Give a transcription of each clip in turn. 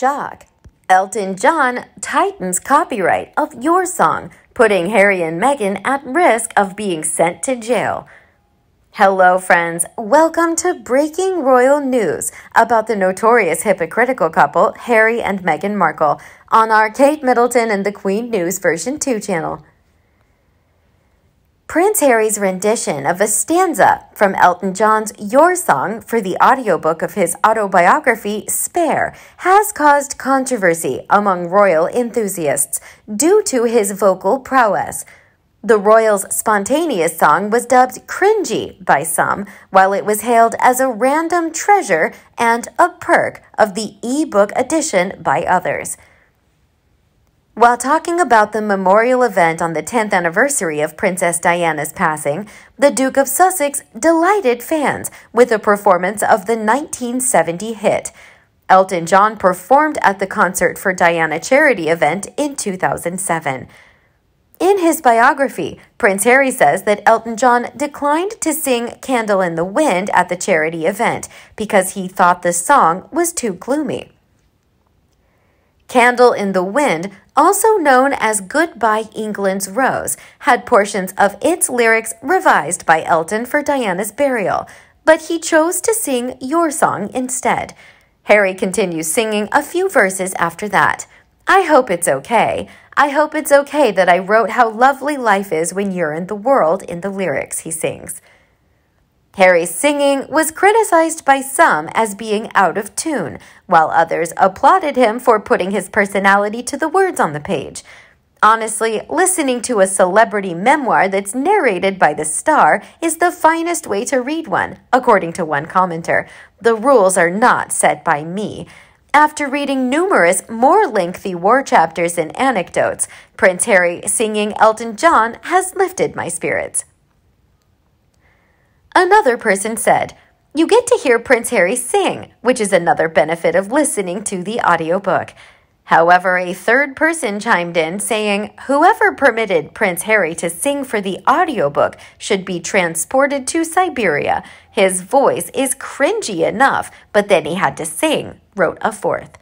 Shock. Elton John tightens copyright of your song, putting Harry and Meghan at risk of being sent to jail. Hello, friends. Welcome to breaking royal news about the notorious hypocritical couple, Harry and Meghan Markle, on our Kate Middleton and the Queen News version 2 channel. Prince Harry's rendition of a stanza from Elton John's Your Song for the audiobook of his autobiography, Spare, has caused controversy among royal enthusiasts due to his vocal prowess. The royals' spontaneous song was dubbed cringy by some, while it was hailed as a random treasure and a perk of the e book edition by others. While talking about the memorial event on the 10th anniversary of Princess Diana's passing, the Duke of Sussex delighted fans with a performance of the 1970 hit. Elton John performed at the Concert for Diana charity event in 2007. In his biography, Prince Harry says that Elton John declined to sing Candle in the Wind at the charity event because he thought the song was too gloomy. Candle in the Wind, also known as Goodbye England's Rose, had portions of its lyrics revised by Elton for Diana's burial, but he chose to sing Your Song instead. Harry continues singing a few verses after that. I hope it's okay. I hope it's okay that I wrote how lovely life is when you're in the world in the lyrics, he sings. Harry's singing was criticized by some as being out of tune, while others applauded him for putting his personality to the words on the page. Honestly, listening to a celebrity memoir that's narrated by the star is the finest way to read one, according to one commenter. The rules are not set by me. After reading numerous more lengthy war chapters and anecdotes, Prince Harry singing Elton John has lifted my spirits. Another person said, You get to hear Prince Harry sing, which is another benefit of listening to the audiobook. However, a third person chimed in saying, Whoever permitted Prince Harry to sing for the audiobook should be transported to Siberia. His voice is cringy enough, but then he had to sing, wrote a fourth.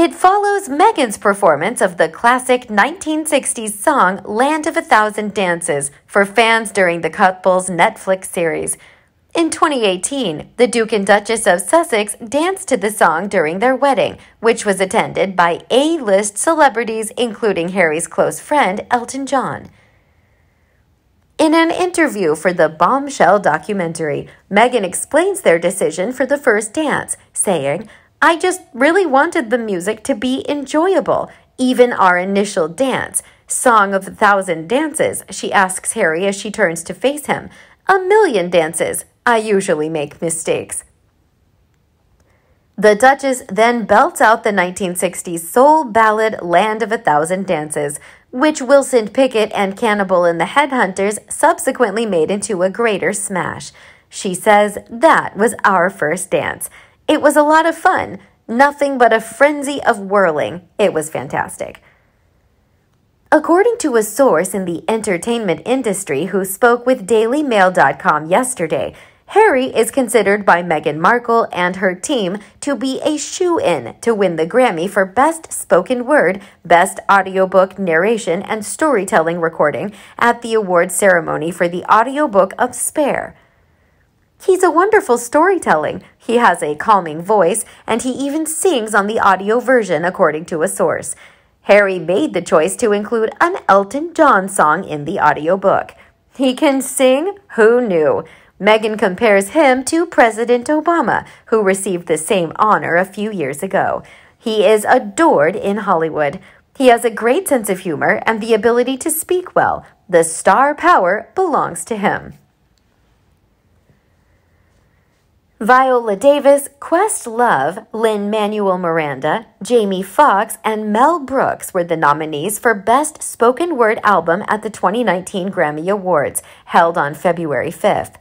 It follows Meghan's performance of the classic 1960s song Land of a Thousand Dances for fans during the couple's Netflix series. In 2018, the Duke and Duchess of Sussex danced to the song during their wedding, which was attended by A list celebrities, including Harry's close friend Elton John. In an interview for the Bombshell documentary, Meghan explains their decision for the first dance, saying, I just really wanted the music to be enjoyable, even our initial dance. Song of a Thousand Dances, she asks Harry as she turns to face him. A million dances. I usually make mistakes. The Duchess then belts out the 1960s soul ballad Land of a Thousand Dances, which Wilson Pickett and Cannibal and the Headhunters subsequently made into a greater smash. She says that was our first dance. It was a lot of fun. Nothing but a frenzy of whirling. It was fantastic. According to a source in the entertainment industry who spoke with DailyMail.com yesterday, Harry is considered by Meghan Markle and her team to be a shoe in to win the Grammy for Best Spoken Word, Best Audiobook Narration, and Storytelling Recording at the award ceremony for the audiobook of Spare. He's a wonderful storytelling. He has a calming voice, and he even sings on the audio version, according to a source. Harry made the choice to include an Elton John song in the audiobook. He can sing? Who knew? Meghan compares him to President Obama, who received the same honor a few years ago. He is adored in Hollywood. He has a great sense of humor and the ability to speak well. The star power belongs to him. Viola Davis, Questlove, Lin Manuel Miranda, Jamie Foxx, and Mel Brooks were the nominees for Best Spoken Word Album at the 2019 Grammy Awards, held on February 5th.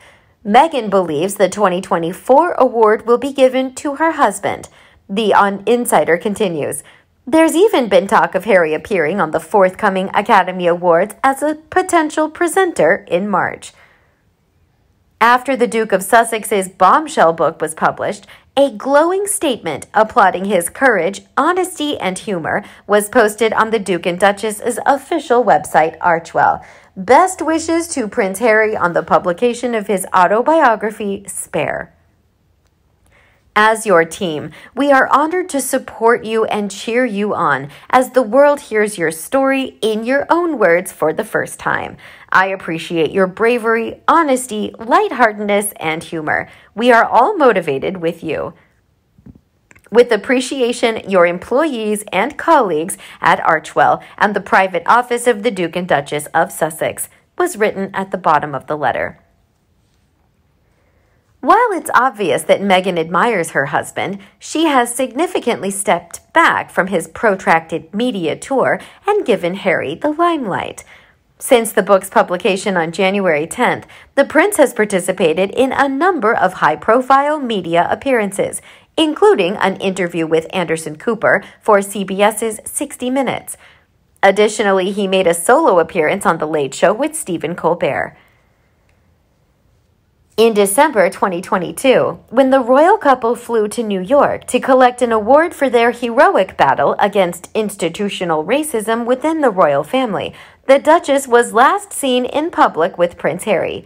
Meghan believes the 2024 award will be given to her husband. The on Insider continues. There's even been talk of Harry appearing on the forthcoming Academy Awards as a potential presenter in March. After the Duke of Sussex's bombshell book was published, A glowing statement applauding his courage, honesty, and humor was posted on the Duke and Duchess's official website, Archewell. Best wishes to Prince Harry on the publication of his autobiography, Spare. As your team, we are honored to support you and cheer you on as the world hears your story in your own words for the first time. I appreciate your bravery, honesty, lightheartedness, and humor. We are all motivated with you. With appreciation, your employees and colleagues at Archewell and the private office of the Duke and Duchess of Sussex was written at the bottom of the letter. While it's obvious that Meghan admires her husband, she has significantly stepped back from his protracted media tour and given Harry the limelight. Since the book's publication on January 10th, the prince has participated in a number of high profile media appearances, including an interview with Anderson Cooper for CBS's 60 Minutes. Additionally, he made a solo appearance on The Late Show with Stephen Colbert. In December 2022, when the royal couple flew to New York to collect an award for their heroic battle against institutional racism within the royal family, the Duchess was last seen in public with Prince Harry.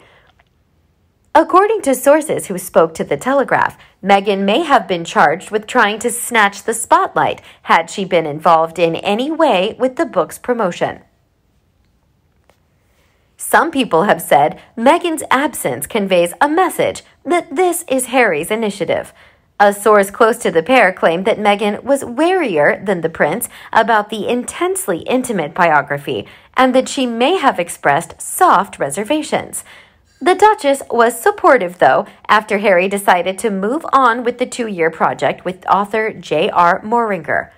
According to sources who spoke to The Telegraph, Meghan may have been charged with trying to snatch the spotlight had she been involved in any way with the book's promotion. Some people have said Meghan's absence conveys a message that this is Harry's initiative. A source close to the pair claimed that Meghan was warier than the prince about the intensely intimate biography and that she may have expressed soft reservations. The Duchess was supportive, though, after Harry decided to move on with the two year project with author J.R. Moehringer.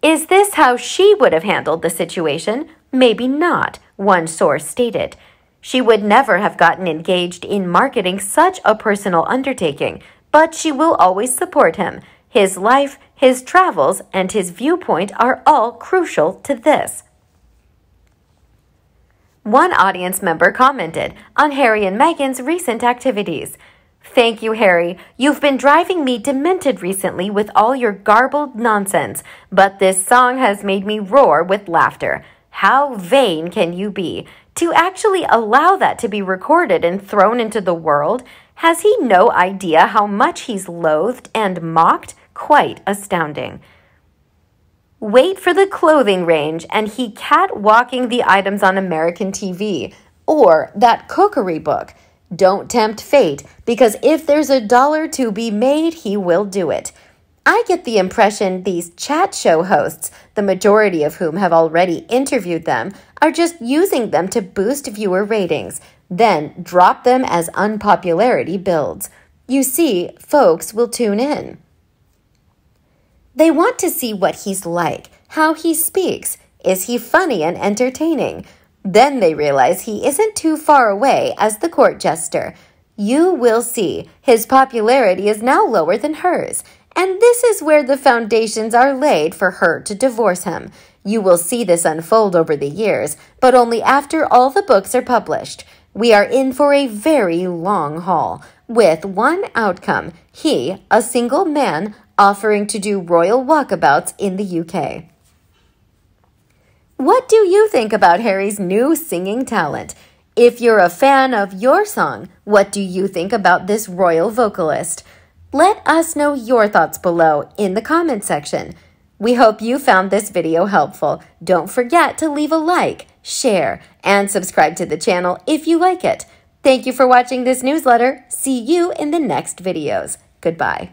Is this how she would have handled the situation? Maybe not, one source stated. She would never have gotten engaged in marketing such a personal undertaking, but she will always support him. His life, his travels, and his viewpoint are all crucial to this. One audience member commented on Harry and Meghan's recent activities. Thank you, Harry. You've been driving me demented recently with all your garbled nonsense, but this song has made me roar with laughter. How vain can you be? To actually allow that to be recorded and thrown into the world, has he no idea how much he's loathed and mocked? Quite astounding. Wait for the clothing range and he catwalking the items on American TV or that cookery book. Don't tempt fate because if there's a dollar to be made, he will do it. I get the impression these chat show hosts, the majority of whom have already interviewed them, are just using them to boost viewer ratings, then drop them as unpopularity builds. You see, folks will tune in. They want to see what he's like, how he speaks. Is he funny and entertaining? Then they realize he isn't too far away as the court jester. You will see his popularity is now lower than hers, and this is where the foundations are laid for her to divorce him. You will see this unfold over the years, but only after all the books are published. We are in for a very long haul, with one outcome he, a single man, offering to do royal walkabouts in the UK. What do you think about Harry's new singing talent? If you're a fan of your song, what do you think about this royal vocalist? Let us know your thoughts below in the comment section. We hope you found this video helpful. Don't forget to leave a like, share, and subscribe to the channel if you like it. Thank you for watching this newsletter. See you in the next videos. Goodbye.